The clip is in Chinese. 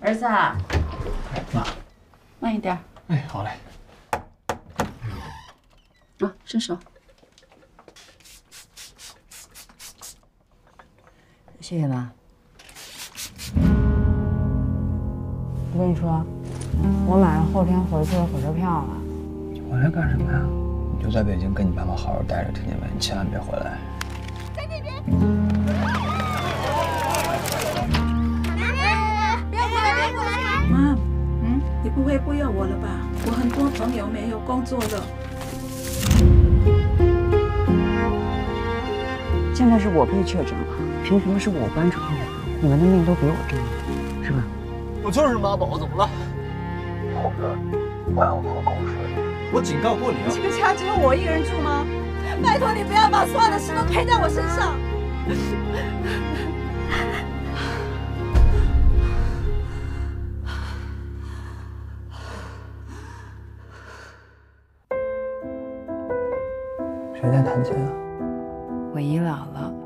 儿子啊，妈，慢一点。哎，好嘞。啊，伸手。谢谢妈。我跟你说，我买了后天回去的火车票了。你回来干什么呀？你就在北京跟你爸妈好好待着，听见没？你千万别回来。在那边。不会不要我了吧？我很多朋友没有工作了。现在是我被确诊了，凭什么是我搬出去的？你们的命都比我重要，是吧？我就是妈宝，怎么了？我要喝口水。我警告过你啊！这个家只有我一个人住吗？拜托你不要把所有的事都推在我身上。谁在弹琴啊？我姨姥姥。